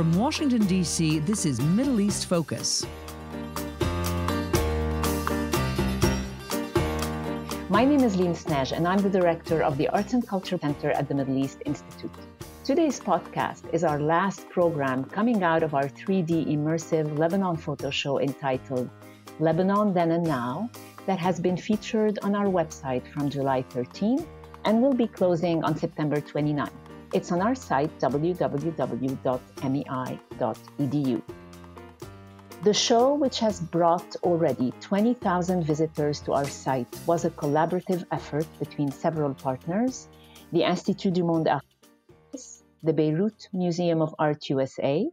From Washington, D.C., this is Middle East Focus. My name is Lyne Sneige, and I'm the director of the Arts and Culture Center at the Middle East Institute. Today's podcast is our last program coming out of our 3D immersive Lebanon photo show entitled Lebanon Then and Now, that has been featured on our website from July 13 and will be closing on September 29. It's on our site, www.mei.edu. The show, which has brought already 20,000 visitors to our site, was a collaborative effort between several partners the Institut du Monde Artistes, the Beirut Museum of Art USA,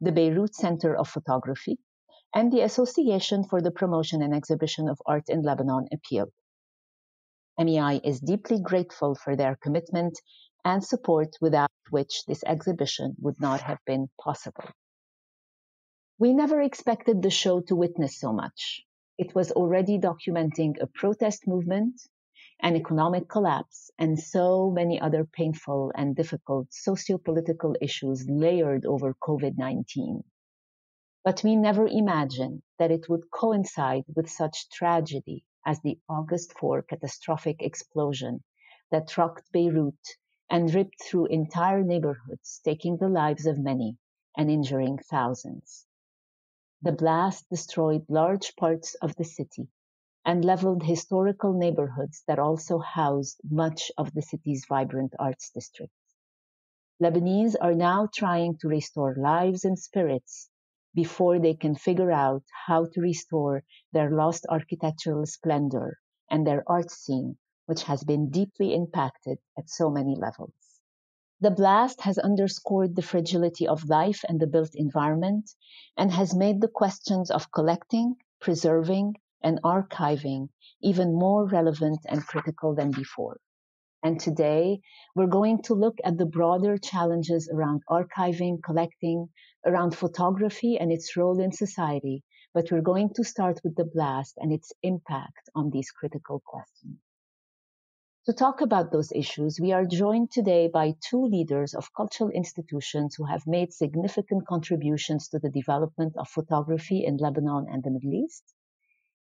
the Beirut Center of Photography, and the Association for the Promotion and Exhibition of Art in Lebanon, APEAL. MEI is deeply grateful for their commitment and support without which this exhibition would not have been possible. We never expected the show to witness so much. It was already documenting a protest movement, an economic collapse, and so many other painful and difficult socio-political issues layered over COVID-19. But we never imagined that it would coincide with such tragedy as the August 4 catastrophic explosion that rocked Beirut and ripped through entire neighborhoods, taking the lives of many and injuring thousands. The blast destroyed large parts of the city and leveled historical neighborhoods that also housed much of the city's vibrant arts district. Lebanese are now trying to restore lives and spirits before they can figure out how to restore their lost architectural splendor and their art scene which has been deeply impacted at so many levels. The blast has underscored the fragility of life and the built environment and has made the questions of collecting, preserving, and archiving even more relevant and critical than before. And today, we're going to look at the broader challenges around archiving, collecting, around photography and its role in society, but we're going to start with the blast and its impact on these critical questions. To talk about those issues, we are joined today by two leaders of cultural institutions who have made significant contributions to the development of photography in Lebanon and the Middle East,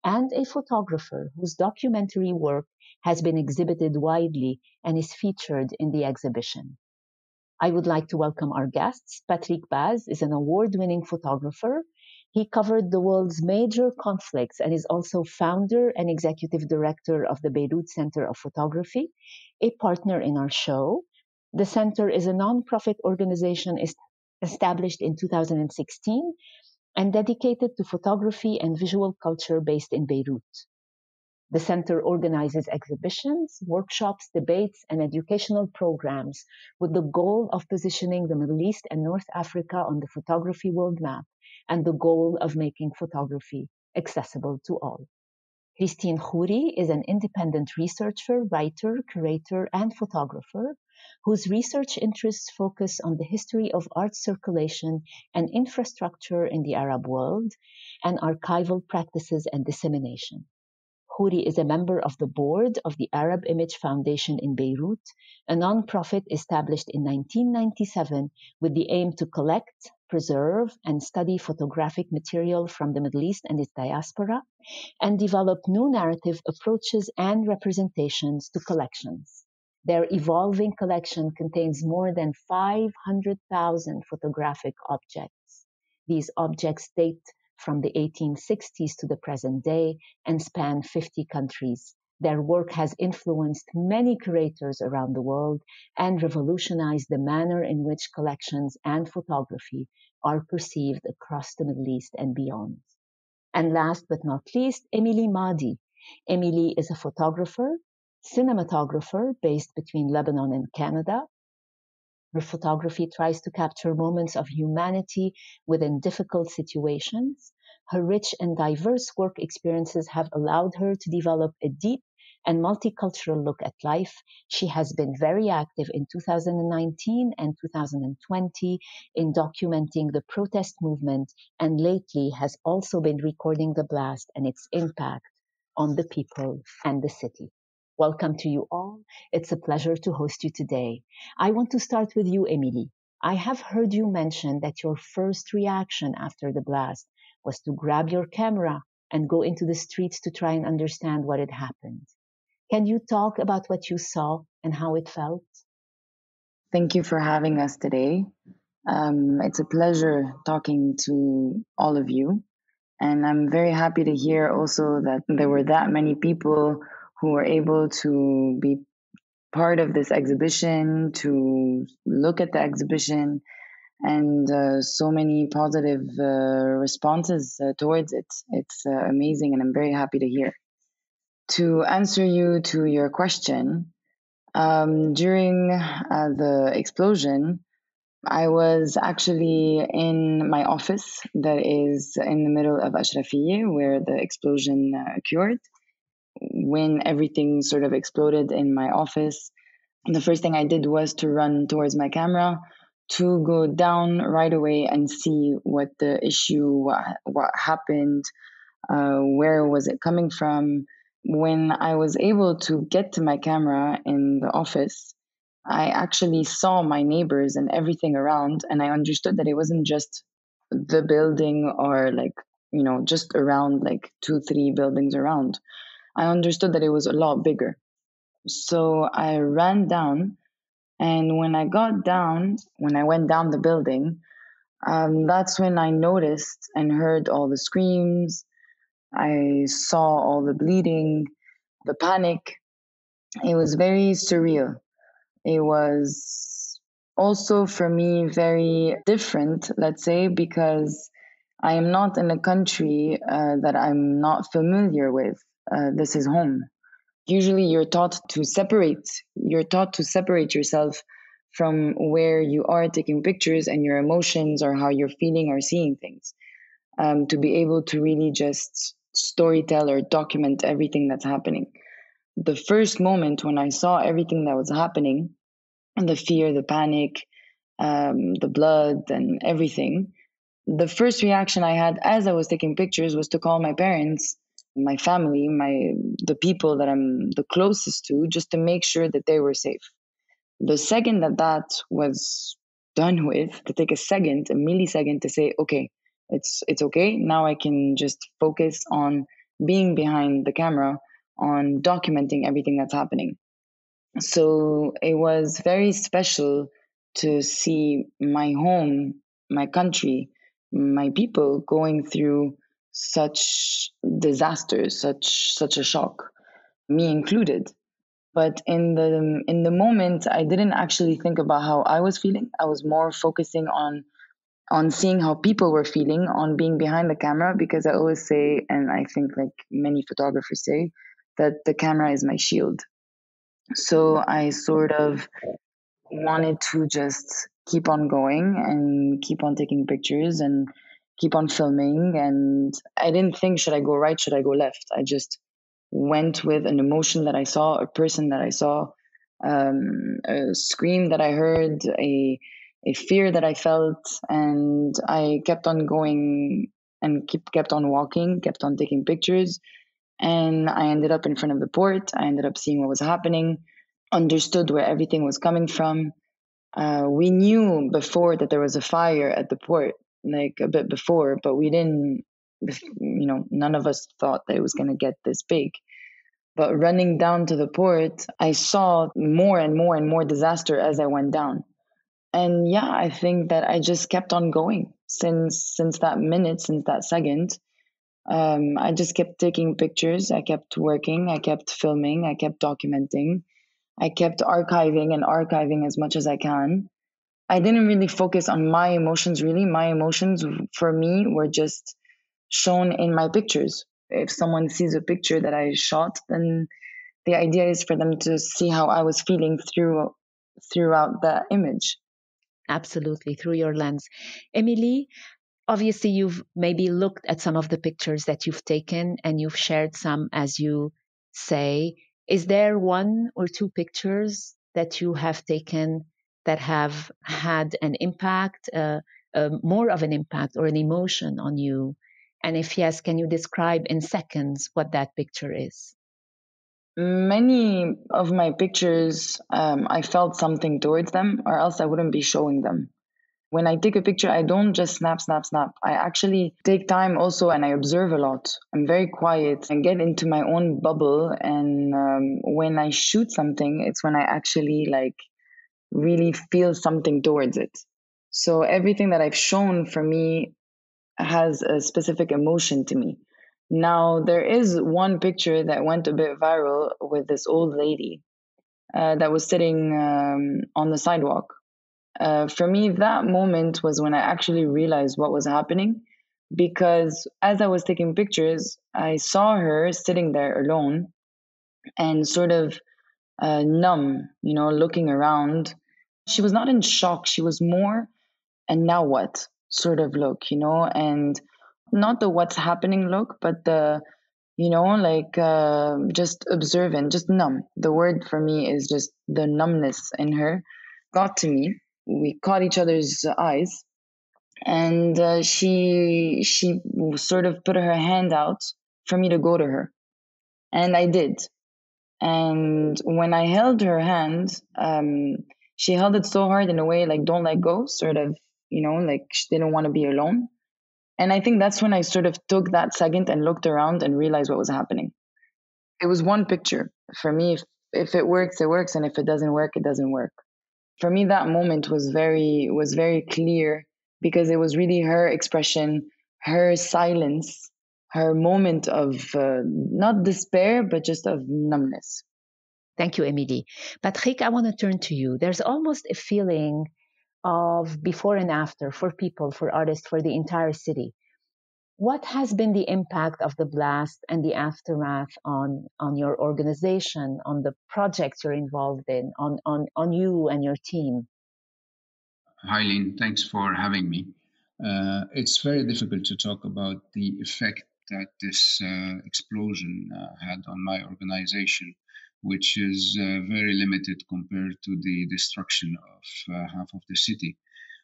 and a photographer whose documentary work has been exhibited widely and is featured in the exhibition. I would like to welcome our guests. Patrick Baz is an award winning photographer he covered the world's major conflicts and is also founder and executive director of the Beirut Center of Photography, a partner in our show. The center is a nonprofit organization established in 2016 and dedicated to photography and visual culture based in Beirut. The center organizes exhibitions, workshops, debates, and educational programs with the goal of positioning the Middle East and North Africa on the photography world map and the goal of making photography accessible to all. Kristine Khouri is an independent researcher, writer, curator, and photographer whose research interests focus on the history of art circulation and infrastructure in the Arab world and archival practices and dissemination. Khouri is a member of the board of the Arab Image Foundation in Beirut, a nonprofit established in 1997 with the aim to collect, preserve, and study photographic material from the Middle East and its diaspora, and develop new narrative approaches and representations to collections. Their evolving collection contains more than 500,000 photographic objects. These objects date from the 1860s to the present day and span 50 countries. Their work has influenced many curators around the world and revolutionized the manner in which collections and photography are perceived across the Middle East and beyond. And last but not least, Emilie Madi. Emilie is a photographer, cinematographer based between Lebanon and Canada, her photography tries to capture moments of humanity within difficult situations. Her rich and diverse work experiences have allowed her to develop a deep and multicultural look at life. She has been very active in 2019 and 2020 in documenting the protest movement and lately has also been recording the blast and its impact on the people and the city. Welcome to you all. It's a pleasure to host you today. I want to start with you, Emilie. I have heard you mention that your first reaction after the blast was to grab your camera and go into the streets to try and understand what had happened. Can you talk about what you saw and how it felt? Thank you for having us today. Um, it's a pleasure talking to all of you. And I'm very happy to hear also that there were that many people who were able to be part of this exhibition, to look at the exhibition, and uh, so many positive uh, responses uh, towards it. It's uh, amazing, and I'm very happy to hear. To answer you to your question, um, during uh, the explosion, I was actually in my office that is in the middle of Ashrafiyeh, where the explosion uh, occurred. When everything sort of exploded in my office, the first thing I did was to run towards my camera to go down right away and see what the issue, what, what happened, uh, where was it coming from. When I was able to get to my camera in the office, I actually saw my neighbors and everything around, and I understood that it wasn't just the building or like, you know, just around like two, three buildings around. I understood that it was a lot bigger. So I ran down, and when I got down, when I went down the building, um, that's when I noticed and heard all the screams. I saw all the bleeding, the panic. It was very surreal it was also for me very different, let's say, because I am not in a country uh, that I'm not familiar with. Uh, this is home. Usually, you're taught to separate. You're taught to separate yourself from where you are taking pictures and your emotions or how you're feeling or seeing things. Um, to be able to really just storytell or document everything that's happening the first moment when I saw everything that was happening, and the fear, the panic, um, the blood, and everything, the first reaction I had as I was taking pictures was to call my parents, my family, my the people that I'm the closest to, just to make sure that they were safe. The second that that was done with, to take a second, a millisecond, to say, okay, it's it's okay. Now I can just focus on being behind the camera on documenting everything that's happening. So it was very special to see my home, my country, my people going through such disasters, such such a shock, me included. But in the in the moment, I didn't actually think about how I was feeling. I was more focusing on on seeing how people were feeling, on being behind the camera, because I always say, and I think like many photographers say, that the camera is my shield. So I sort of wanted to just keep on going and keep on taking pictures and keep on filming. And I didn't think, should I go right? Should I go left? I just went with an emotion that I saw, a person that I saw, um, a scream that I heard, a a fear that I felt, and I kept on going and keep kept on walking, kept on taking pictures, and I ended up in front of the port. I ended up seeing what was happening, understood where everything was coming from. Uh, we knew before that there was a fire at the port, like a bit before, but we didn't, you know, none of us thought that it was going to get this big. But running down to the port, I saw more and more and more disaster as I went down. And yeah, I think that I just kept on going since since that minute, since that second um, I just kept taking pictures. I kept working. I kept filming. I kept documenting. I kept archiving and archiving as much as I can. I didn't really focus on my emotions, really. My emotions for me were just shown in my pictures. If someone sees a picture that I shot, then the idea is for them to see how I was feeling through throughout the image. Absolutely, through your lens. Emilie, obviously you've maybe looked at some of the pictures that you've taken and you've shared some as you say is there one or two pictures that you have taken that have had an impact uh, uh, more of an impact or an emotion on you and if yes can you describe in seconds what that picture is many of my pictures um, i felt something towards them or else i wouldn't be showing them When I take a picture, I don't just snap, snap, snap. I actually take time also and I observe a lot. I'm very quiet and get into my own bubble. And um, when I shoot something, it's when I actually like really feel something towards it. So everything that I've shown for me has a specific emotion to me. Now, there is one picture that went a bit viral with this old lady uh, that was sitting um, on the sidewalk. Uh, for me, that moment was when I actually realized what was happening because as I was taking pictures, I saw her sitting there alone and sort of uh, numb, you know, looking around. She was not in shock. She was more, and now what sort of look, you know, and not the what's happening look, but the, you know, like uh, just observant, just numb. The word for me is just the numbness in her got to me. We caught each other's eyes, and uh, she she sort of put her hand out for me to go to her, and I did. And when I held her hand, um, she held it so hard in a way like don't let go, sort of, you know, like she didn't want to be alone. And I think that's when I sort of took that second and looked around and realized what was happening. It was one picture. For me, if, if it works, it works, and if it doesn't work, it doesn't work. For me, that moment was very was very clear because it was really her expression, her silence, her moment of uh, not despair, but just of numbness. Thank you, Emilie. Patrick, I want to turn to you. There's almost a feeling of before and after for people, for artists, for the entire city. What has been the impact of the blast and the aftermath on, on your organization, on the projects you're involved in, on, on, on you and your team? Hi, Lyne. Thanks for having me. Uh, it's very difficult to talk about the effect that this uh, explosion uh, had on my organization which is uh, very limited compared to the destruction of uh, half of the city.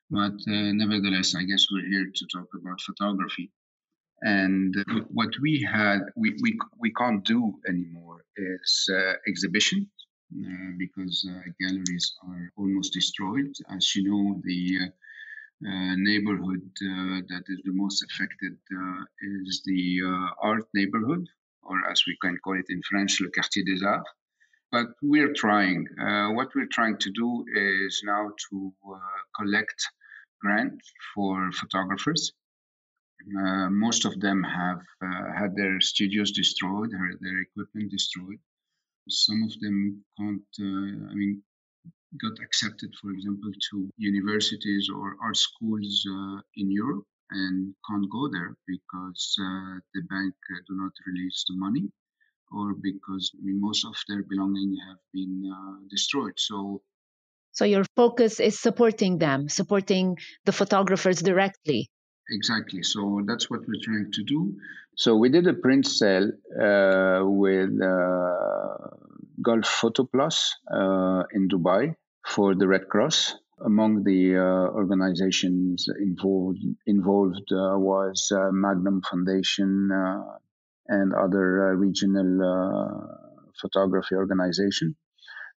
But uh, nevertheless, I guess we're here to talk about photography. And what we had, we, we, we can't do anymore is exhibition because galleries are almost destroyed. As you know, the uh, neighborhood uh, that is the most affected uh, is the art neighborhood, or as we can call it in French, le quartier des arts but we're trying. Uh, what we're trying to do is now to uh, collect grants for photographers. Uh, most of them have uh, had their studios destroyed, their equipment destroyed. Some of them can't, uh, I mean, got accepted, for example, to universities or art schools uh, in Europe and can't go there because the bank do not release the money or because I mean most of their belongings have been uh, destroyed. So, so your focus is supporting them, supporting the photographers directly. Exactly. So that's what we're trying to do. So we did a print sale uh, with uh, Gulf Photo Plus uh, in Dubai for the Red Cross. Among the uh, organizations involved, involved uh, was uh, Magnum Foundation, and other uh, regional uh, photography organization.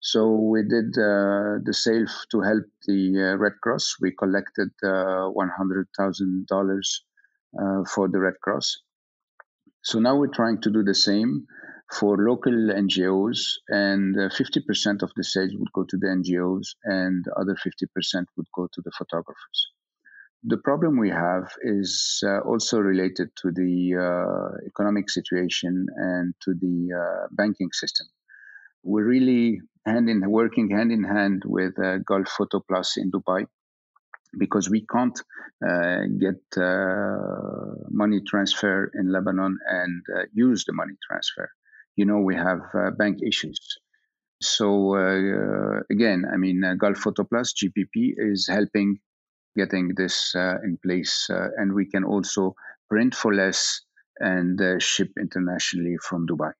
So we did uh, the sale to help the Red Cross. We collected $100,000 for the Red Cross. So now we're trying to do the same for local NGOs, and uh, 50% of the sales would go to the NGOs, and the other 50% would go to the photographers. The problem we have is uh, also related to the uh, economic situation and to the uh, banking system. We're really hand in working hand in hand with uh, Gulf Photo Plus in Dubai because we can't uh, get uh, money transfer in Lebanon and use the money transfer. You know, we have bank issues. So again, I mean, Gulf Photo Plus GPP is helping getting this uh, in place. Uh, and we can also print for less and uh, ship internationally from Dubai.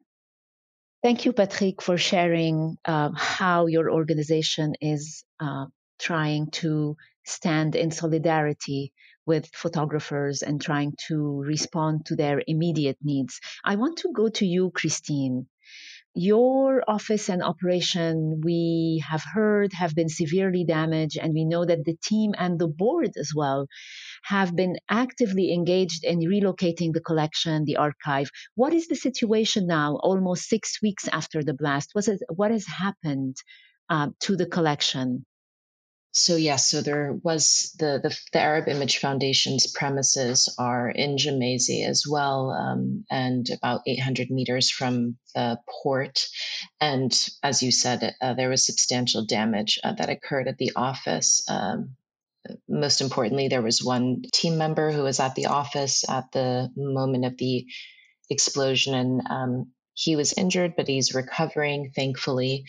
Thank you, Patrick, for sharing uh, how your organization is uh, trying to stand in solidarity with photographers and trying to respond to their immediate needs. I want to go to you, Kristine. your office and operation, we have heard, have been severely damaged, and we know that the team and the board as well have been actively engaged in relocating the collection, the archive. What is the situation now, almost six weeks after the blast? It, what has happened uh, to the collection? So yes, so there was the, the, the Arab Image Foundation's premises are in Gemmayzeh as well, um, and about 800 meters from the port. And as you said, uh, there was substantial damage uh, that occurred at the office. Um, most importantly, there was one team member who was at the office at the moment of the explosion, and um, he was injured, but he's recovering, thankfully.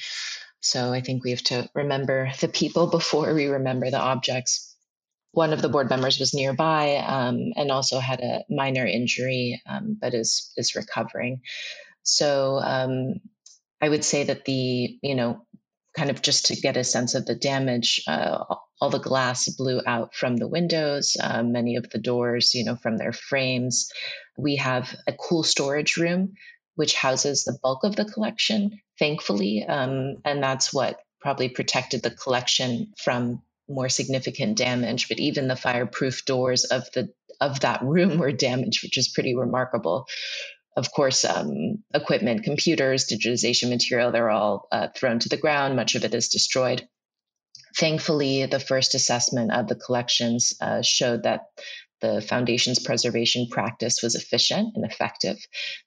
So I think we have to remember the people before we remember the objects. One of the board members was nearby um, and also had a minor injury, um, but is is recovering. So um, I would say that the you know kind of just to get a sense of the damage, uh, all the glass blew out from the windows, uh, many of the doors, you know, from their frames. We have a cool storage room which houses the bulk of the collection, thankfully. Um, and that's what probably protected the collection from more significant damage. But even the fireproof doors of the of that room were damaged, which is pretty remarkable. Of course, um, equipment, computers, digitization material, they're all uh, thrown to the ground. Much of it is destroyed. Thankfully, the first assessment of the collections uh, showed that the foundation's preservation practice was efficient and effective.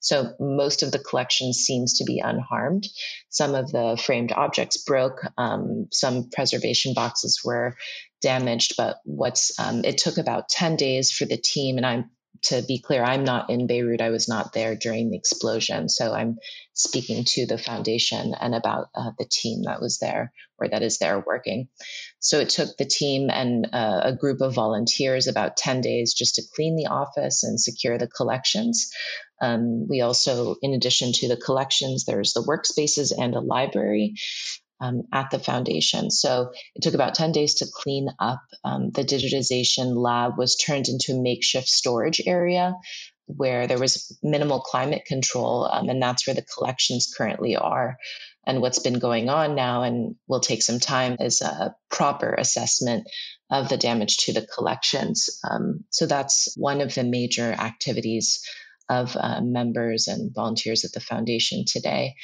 So most of the collection seems to be unharmed. Some of the framed objects broke. Um, some preservation boxes were damaged, but what's um, it took about 10 days for the team, and I'm to be clear, I'm not in Beirut. I was not there during the explosion. So I'm speaking to the foundation and about uh, the team that was there or that is there working. So it took the team and uh, a group of volunteers about 10 days just to clean the office and secure the collections. Um, we also, in addition to the collections, there's the workspaces and a library um, at the foundation. So it took about 10 days to clean up. Um, the digitization lab was turned into a makeshift storage area where there was minimal climate control, um, and that's where the collections currently are. And what's been going on now, and will take some time, is a proper assessment of the damage to the collections. Um, so that's one of the major activities of uh, members and volunteers at the foundation today.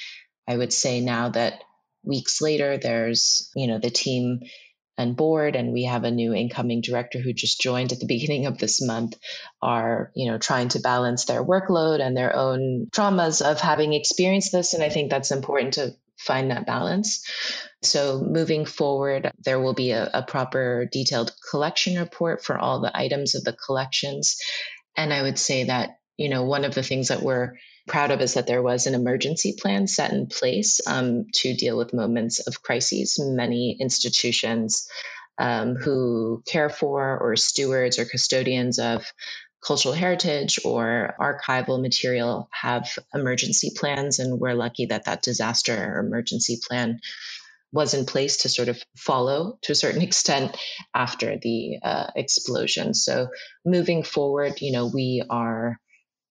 I would say now that weeks later, there's, you know, the team and board and we have a new incoming director who just joined at the beginning of this month are you know trying to balance their workload and their own traumas of having experienced this and i think that's important to find that balance so moving forward there will be a, a proper detailed collection report for all the items of the collections and i would say that you know one of the things that we're proud of is that there was an emergency plan set in place um, to deal with moments of crises. Many institutions um, who care for or stewards or custodians of cultural heritage or archival material have emergency plans, and we're lucky that that disaster emergency plan was in place to sort of follow to a certain extent after the uh, explosion. So moving forward, you know, we are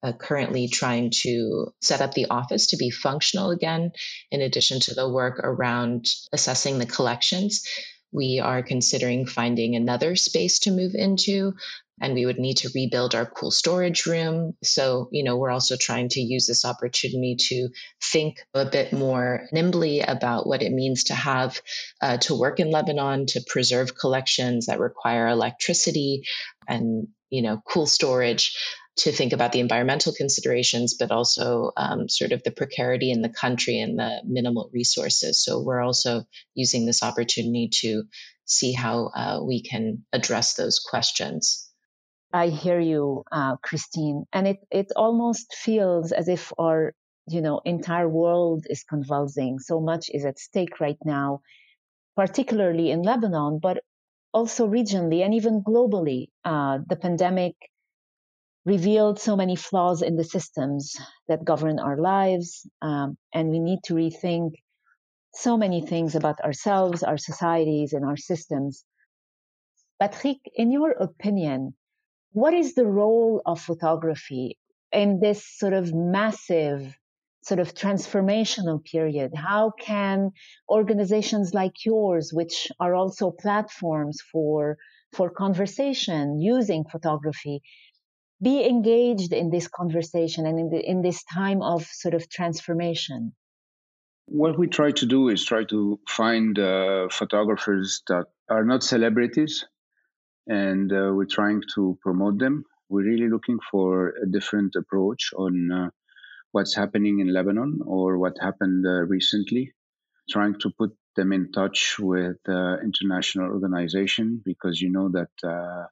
uh, currently trying to set up the office to be functional again, in addition to the work around assessing the collections. We are considering finding another space to move into, and we would need to rebuild our cool storage room. So, you know, we're also trying to use this opportunity to think a bit more nimbly about what it means to have uh, to work in Lebanon, to preserve collections that require electricity and, you know, cool storage to think about the environmental considerations, but also um, sort of the precarity in the country and the minimal resources. So we're also using this opportunity to see how uh, we can address those questions. I hear you, uh, Kristine, and it it almost feels as if our you know entire world is convulsing. So much is at stake right now, particularly in Lebanon, but also regionally and even globally. Uh, the pandemic revealed so many flaws in the systems that govern our lives, um, and we need to rethink so many things about ourselves, our societies, and our systems. Patrick, in your opinion, what is the role of photography in this sort of massive sort of transformational period? How can organizations like yours, which are also platforms for, for conversation using photography, be engaged in this conversation and in, the, in this time of sort of transformation? What we try to do is try to find uh, photographers that are not celebrities, and uh, we're trying to promote them. We're really looking for a different approach on uh, what's happening in Lebanon or what happened uh, recently, trying to put them in touch with uh, international organization because you know that uh,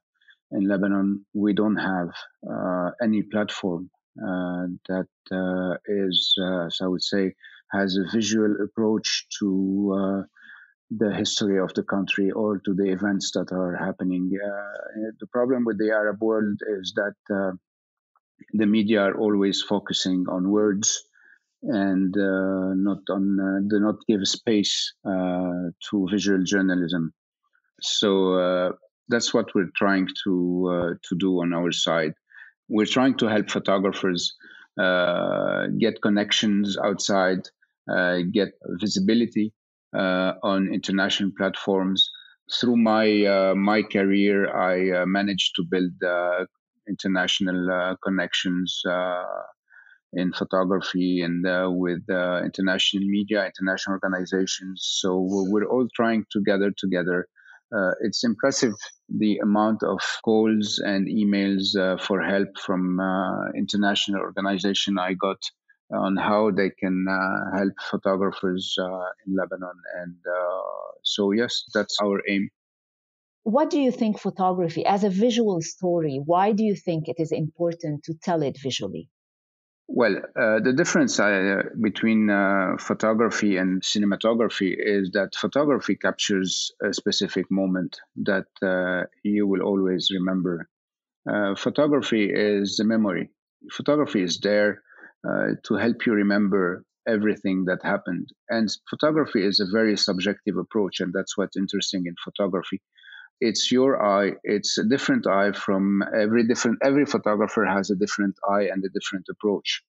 in Lebanon we don't have uh, any platform uh, that uh, is, so I would say, has a visual approach to the history of the country or to the events that are happening. the problem with the Arab world is that the media are always focusing on words and uh, not on uh, do not give space uh, to visual journalism. So uh, that's what we're trying to uh, to do on our side. We're trying to help photographers uh, get connections outside, get visibility on international platforms. Through my my career, I managed to build international uh, connections uh, in photography and uh, with international media, international organizations. So we're all trying to gather together. It's impressive the amount of calls and emails for help from international organization I got on how they can uh, help photographers uh, in Lebanon. And uh, so, yes, that's our aim what do you think photography as a visual story why do you think it is important to tell it visually well uh, the difference uh, between uh, photography and cinematography is that photography captures a specific moment that uh, you will always remember. Uh, photography is the memory. Photography is there uh, to help you remember everything that happened. And photography is a very subjective approach and that's what's interesting in photography it's your eye. It's a different eye from every different every photographer has a different eye and a different approach.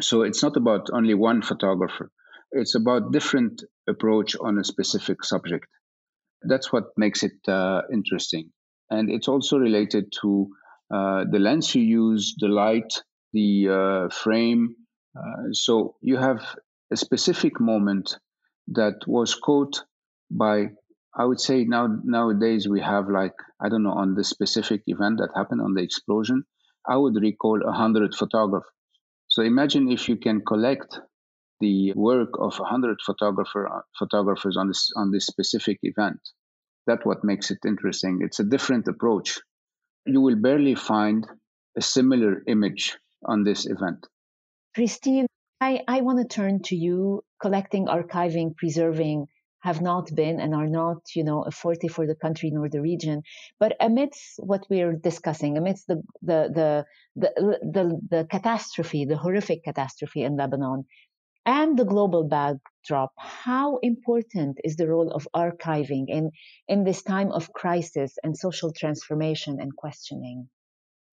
So it's not about only one photographer. It's about different approach on a specific subject. That's what makes it uh, interesting. And it's also related to uh, the lens you use the light the uh, frame. Uh, so you have a specific moment that was caught by I would say now nowadays we have like I don't know on the specific event that happened on the explosion. I would recall hundred photographers. So imagine if you can collect the work of hundred photographer uh, photographers on this on this specific event. That's what makes it interesting. It's a different approach. You will barely find a similar image on this event. Kristine, I, I want to turn to you collecting, archiving, preserving have not been and are not, you know, a forte for the country nor the region. But amidst what we're discussing, amidst the the the the, the, the catastrophe, the horrific catastrophe in Lebanon, and the global backdrop, how important is the role of archiving in in this time of crisis and social transformation and questioning?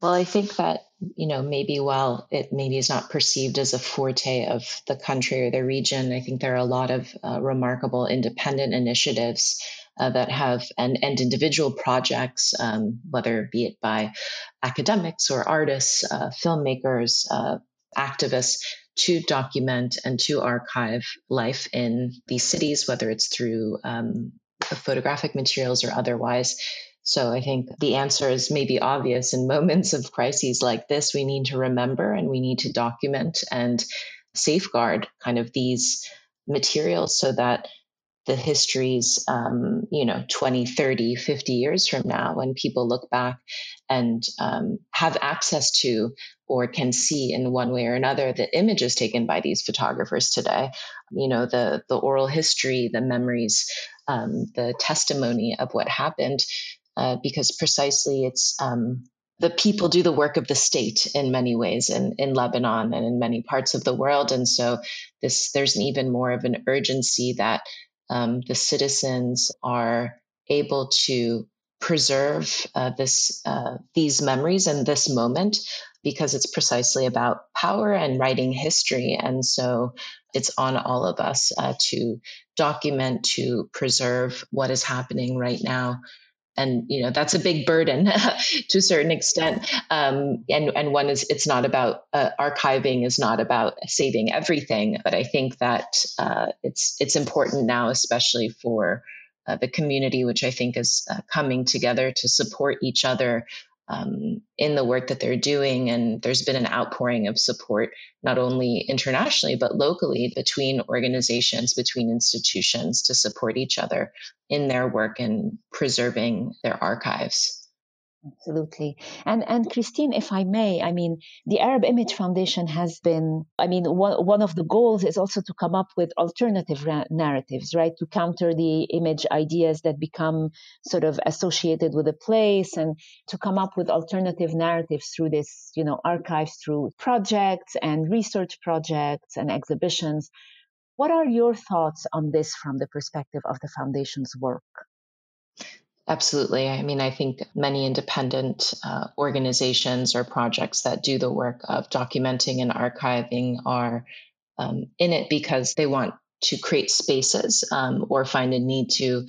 Well, I think that, you know, maybe while it maybe is not perceived as a forte of the country or the region, I think there are a lot of uh, remarkable independent initiatives uh, that have and, and individual projects, um, whether be it by academics or artists, uh, filmmakers, uh, activists, to document and to archive life in these cities, whether it's through um, photographic materials or otherwise. So I think the answer is maybe obvious in moments of crises like this. We need to remember and we need to document and safeguard kind of these materials so that the histories, um, you know, 20, 30, 50 years from now, when people look back and um, have access to or can see in one way or another the images taken by these photographers today, you know, the, the oral history, the memories, um, the testimony of what happened, uh, because precisely it's um, the people do the work of the state in many ways in, in Lebanon and in many parts of the world. And so this there's an even more of an urgency that um, the citizens are able to preserve uh, this uh, these memories and this moment because it's precisely about power and writing history. And so it's on all of us uh, to document, to preserve what is happening right now. And you know that's a big burden to a certain extent. Um, and and one is it's not about uh, archiving is not about saving everything, but I think that uh, it's it's important now, especially for uh, the community, which I think is uh, coming together to support each other um, in the work that they're doing. And there's been an outpouring of support, not only internationally, but locally between organizations, between institutions to support each other in their work and preserving their archives. Absolutely. And and Kristine, if I may, I mean, the Arab Image Foundation has been, I mean, one, one of the goals is also to come up with alternative ra- narratives, right? To counter the image ideas that become sort of associated with a place and to come up with alternative narratives through this, you know, archives through projects and research projects and exhibitions. What are your thoughts on this from the perspective of the foundation's work? Absolutely. I mean, I think many independent uh, organizations or projects that do the work of documenting and archiving are um, in it because they want to create spaces um, or find a need to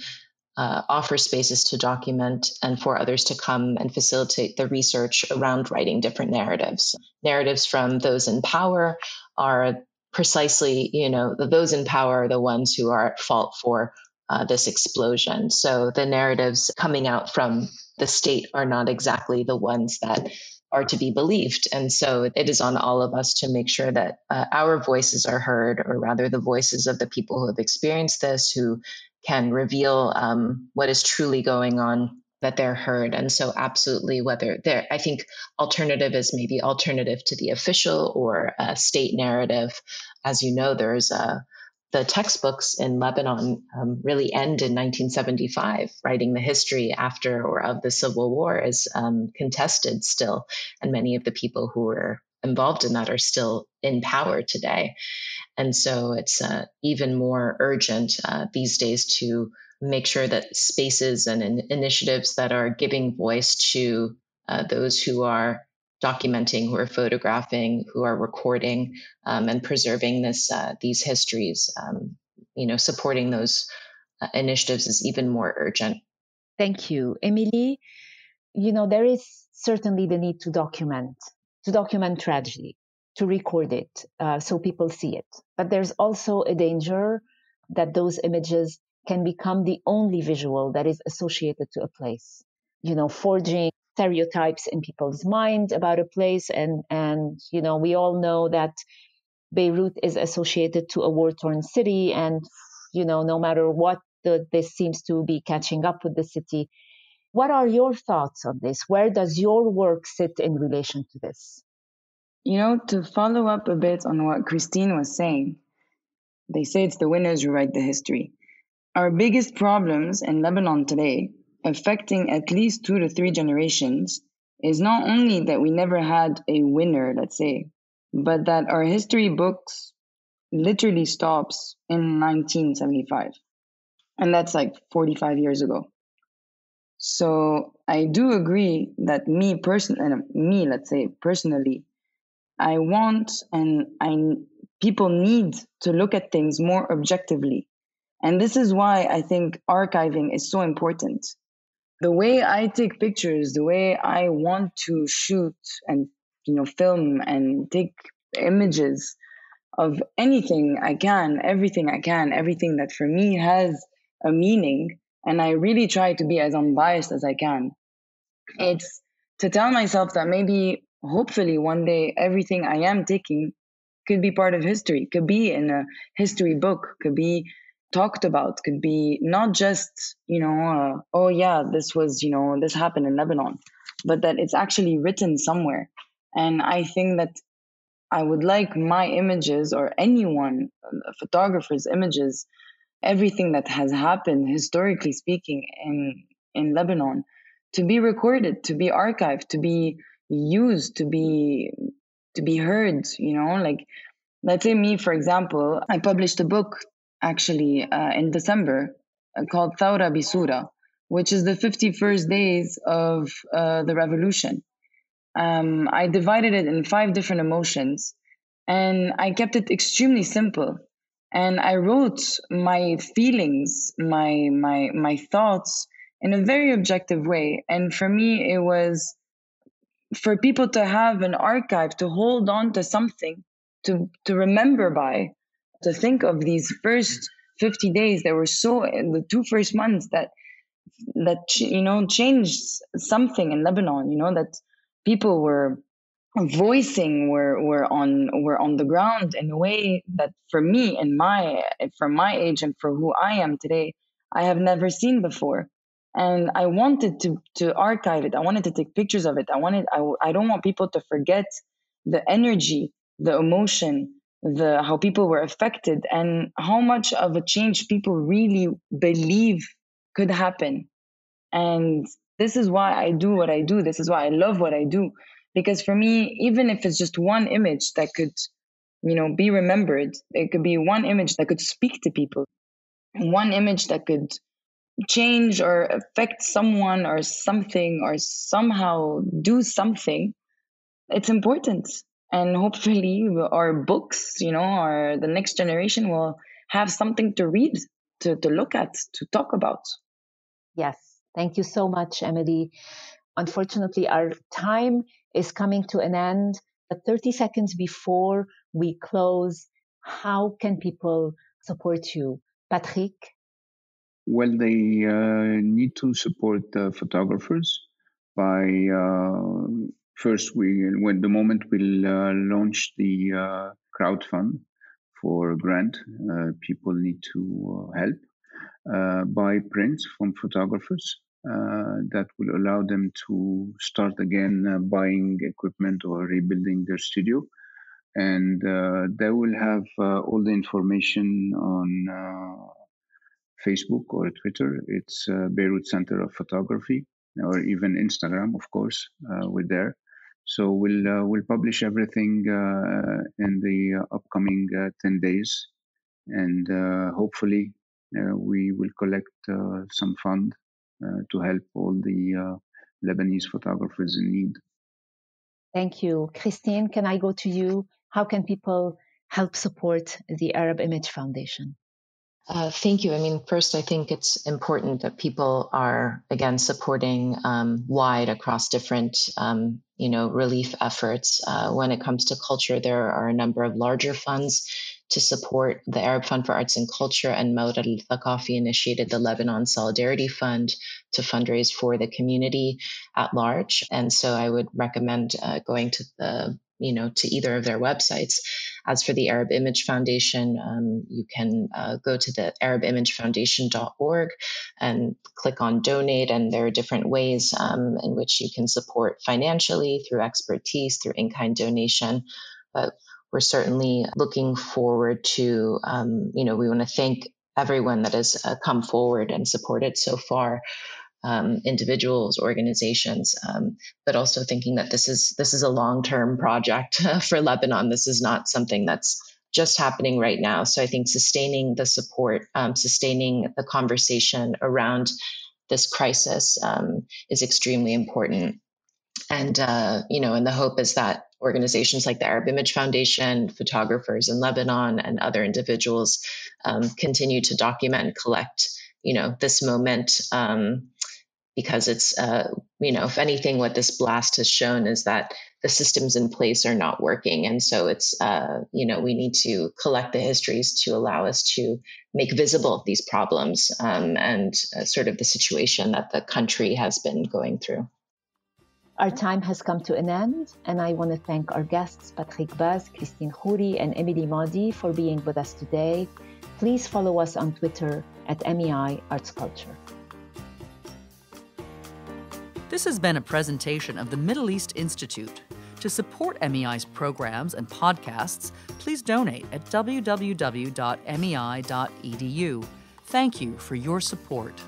uh, offer spaces to document and for others to come and facilitate the research around writing different narratives. Narratives from those in power are precisely, you know, those in power are the ones who are at fault for uh, this explosion. So the narratives coming out from the state are not exactly the ones that are to be believed. And so it is on all of us to make sure that uh, our voices are heard, or rather, the voices of the people who have experienced this, who can reveal um, what is truly going on, that they're heard. And so, absolutely, whether there, I think alternative is maybe alternative to the official or a state narrative. As you know, there's a the textbooks in Lebanon um, really end in 1975. Writing the history after or of the Civil War is um, contested still, and many of the people who were involved in that are still in power today. And so it's uh, even more urgent uh, these days to make sure that spaces and in- initiatives that are giving voice to uh, those who are documenting, who are photographing, who are recording um, and preserving this uh, these histories. Um, you know, supporting those uh, initiatives is even more urgent. Thank you, Emilie. You know, there is certainly the need to document, to document tragedy, to record it, uh, so people see it. But there's also a danger that those images can become the only visual that is associated to a place. You know, forging stereotypes in people's mind about a place and and you know we all know that Beirut is associated to a war-torn city and you know no matter what the, this seems to be catching up with the city. What are your thoughts on this? Where does your work sit in relation to this? You know to follow up a bit on what Kristine was saying they say it's the winners who write the history. Our biggest problems in Lebanon today affecting at least two to three generations is not only that we never had a winner, let's say, but that our history books literally stops in 1975. And that's like 45 years ago. So I do agree that me personally, uh, me, let's say personally, I want and I people need to look at things more objectively. And this is why I think archiving is so important the way I take pictures, the way I want to shoot and you know film and take images of anything I can, everything I can, everything that for me has a meaning, and I really try to be as unbiased as I can. It's to tell myself that maybe, hopefully, one day everything I am taking could be part of history, could be in a history book, could be talked about could be not just you know uh, oh yeah this was you know this happened in lebanon but that it's actually written somewhere. And i think that i would like my images or anyone photographer's images everything that has happened historically speaking in in lebanon to be recorded to be archived to be used to be to be heard you know like let's say me for example i published a book actually uh, in December uh, called Thawra Bisura, which is the 51st days of uh, the revolution. Um, I divided it in five different emotions and I kept it extremely simple. And I wrote my feelings, my my my thoughts in a very objective way. And for me, it was for people to have an archive to hold on to something to to remember by to think of these first 50 days that were so the two first months that that you know changed something in lebanon you know that people were voicing were were on were on the ground in a way that for me and my for my age and for who i am today i have never seen before. And i wanted to to archive it. I wanted to take pictures of it. I wanted i, I don't want people to forget the energy the emotion the how people were affected and how much of a change people really believe could happen. And this is why i do what i do. This is why i love what i do. Because for me even if it's just one image that could you know be remembered it could be one image that could speak to people one image that could change or affect someone or something or somehow do something it's important and hopefully our books you know or the next generation will have something to read to, to look at to talk about. Yes. Thank you so much Emilie. Unfortunately our time is coming to an end but 30 seconds before we close how can people support you? Patrick? Well they uh, need to support uh, photographers by uh, first we when the moment we'll uh, launch the uh, crowd fund for grant uh, people need to uh, help uh, buy prints from photographers uh, that will allow them to start again buying equipment or rebuilding their studio. And they will have all the information on facebook or twitter. It's beirut center of photography or even instagram of course we're there so we'll uh, we'll publish everything uh, in the upcoming uh, ten days, and hopefully we will collect some fund to help all the Lebanese photographers in need. Thank you, Kristine. Can I go to you? How can people help support the Arab Image Foundation? Uh, thank you. I mean, first, I think it's important that people are again supporting um, wide across different, um, you know, relief efforts. Uh, when it comes to culture, there are a number of larger funds to support the Arab Fund for Arts and Culture, and Mawred al initiated the Lebanon Solidarity Fund to fundraise for the community at large. And so, I would recommend uh, going to the you know to either of their websites as for the arab image foundation um, you can uh, go to the arabimagefoundation.org and click on donate and there are different ways um, in which you can support financially through expertise through in-kind donation. But we're certainly looking forward to um, you know we want to thank everyone that has uh, come forward and supported so far um, individuals, organizations, um, but also thinking that this is this is a long term project for Lebanon. This is not something that's just happening right now. So I think sustaining the support, um, sustaining the conversation around this crisis um, is extremely important. And uh, you know, and the hope is that organizations like the Arab Image Foundation, photographers in Lebanon, and other individuals um, continue to document and collect you know this moment um, because it's uh, you know if anything what this blast has shown is that the systems in place are not working and so it's uh, you know we need to collect the histories to allow us to make visible these problems um, and uh, sort of the situation that the country has been going through our time has come to an end, and I want to thank our guests, Patrick Baz, Kristine Khouri, and Emilie Madi, for being with us today. Please follow us on Twitter at MEI Arts Culture. This has been a presentation of the Middle East Institute. To support MEI's programs and podcasts, please donate at www.mei.edu. Thank you for your support.